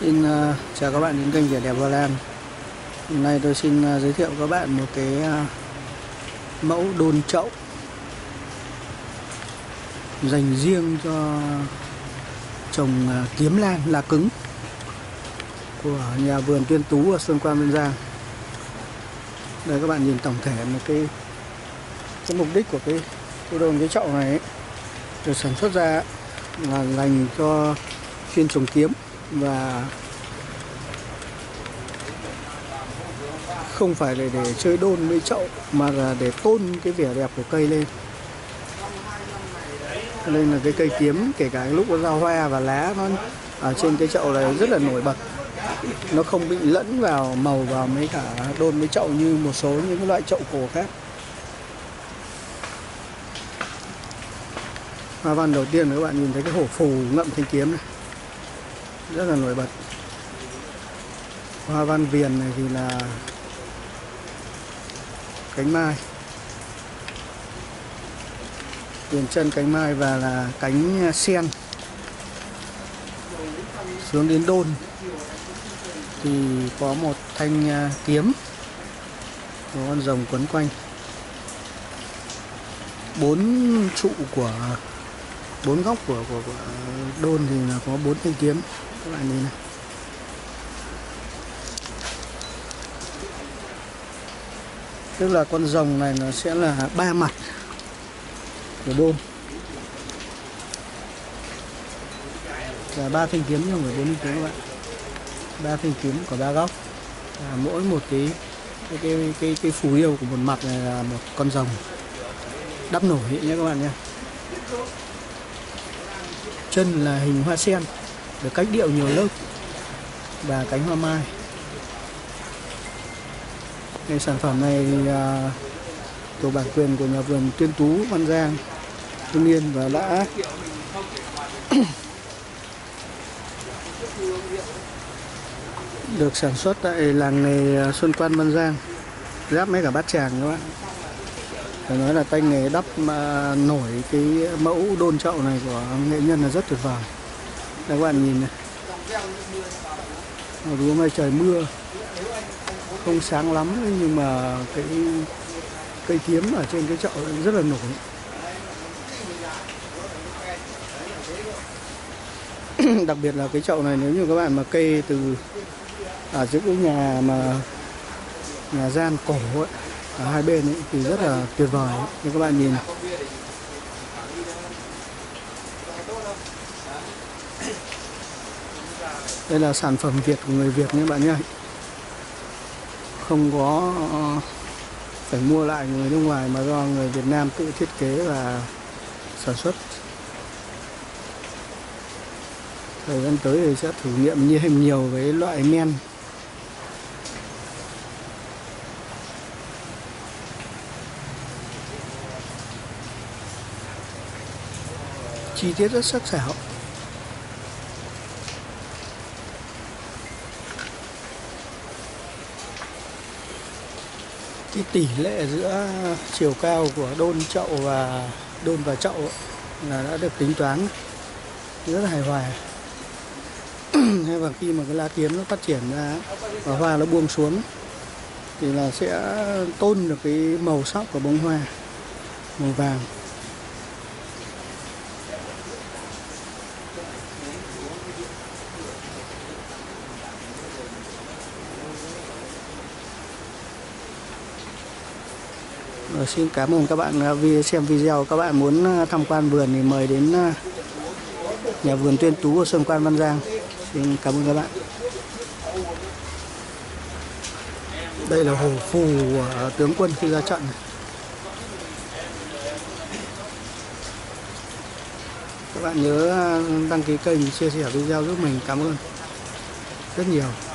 Xin uh, chào các bạn đến kênh Vẻ Đẹp Hoa Lan. Hôm nay tôi xin uh, giới thiệu các bạn một cái uh, mẫu đôn chậu dành riêng cho trồng kiếm lan lá cứng của nhà vườn Tuyên Tú ở sơn Quan Biên Giang. Đây các bạn nhìn tổng thể một cái cái mục đích của cái cái đồn cái chậu này ấy, được sản xuất ra là dành cho chuyên trồng kiếm và không phải để để chơi đôn với chậu, mà là để tôn cái vẻ đẹp của cây lên. Nên là cái cây kiếm, kể cả lúc nó ra hoa và lá, nó ở trên cái chậu này rất là nổi bật. Nó không bị lẫn vào màu vào mấy cả đôn với chậu như một số những cái loại chậu cổ khác. Hoa văn đầu tiên, các bạn nhìn thấy cái hổ phù ngậm thanh kiếm này rất là nổi bật. Hoa văn viền này thì là cánh mai. Viền chân cánh mai và là cánh sen. Xuống đến đôn. Thì có một thanh à, kiếm. Có con rồng quấn quanh. Bốn trụ của bốn góc của, của của ờ, đôn thì là có bốn thanh kiếm. Các bạn nhìn này. Tức là con rồng này nó sẽ là ba mặt của đôn là ba thanh kiếm nhưng phải bốn thanh kiếm các bạn. Ba thanh kiếm của ba góc. À, mỗi một cái cái cái cái, cái phù yêu của một mặt này là một con rồng. Đắp nổi nhé các bạn nhé chân là hình hoa sen, được cách điệu nhiều lớp và cánh hoa mai. Cái sản phẩm này là thuộc bản quyền của nhà vườn Tuyên Tú, Văn Giang, Hưng Yên và đã được sản xuất tại làng nghề Xuân Quan, Văn Giang. Giáp mấy cả bát tràng các bạn phải nói là tay nghề đắp mà nổi cái mẫu đôn chậu này của nghệ nhân là rất tuyệt vời. Đây các bạn nhìn này. Dù hôm nay trời mưa không sáng lắm nhưng mà cái cây kiếm ở trên cái chậu rất là nổi. Đặc biệt là cái chậu này nếu như các bạn mà cây từ ở giữa cái nhà mà nhà gian cổ ấy, ở hai bên ấy, thì rất là tuyệt vời. Như các bạn nhìn. Đây là sản phẩm Việt của người Việt nhé bạn nhé. Không có ờ, phải mua lại người nước ngoài mà do người Việt Nam tự thiết kế và sản xuất. Thời gian tới thì sẽ thử nghiệm như nhiều với loại men. Chi tiết rất sắc sảo. Cái tỷ lệ giữa chiều cao của đôn chậu và đôn và chậu là đã được tính toán rất là hài hòa. Hay và khi mà cái lá kiếm nó phát triển ra và hoa nó buông xuống thì là sẽ tôn được cái màu sắc của bông hoa, màu vàng. Rồi, xin cảm ơn các bạn à, vì xem video. Các bạn muốn à, tham quan vườn thì mời đến à, nhà vườn Tuyên Tú ở sơn Quan Văn Giang. Xin cảm ơn các bạn. Đây là hồ phù của tướng quân khi ra trận các bạn nhớ ờ, đăng ký kênh, chia sẻ video giúp mình. Cảm ơn. Rất nhiều.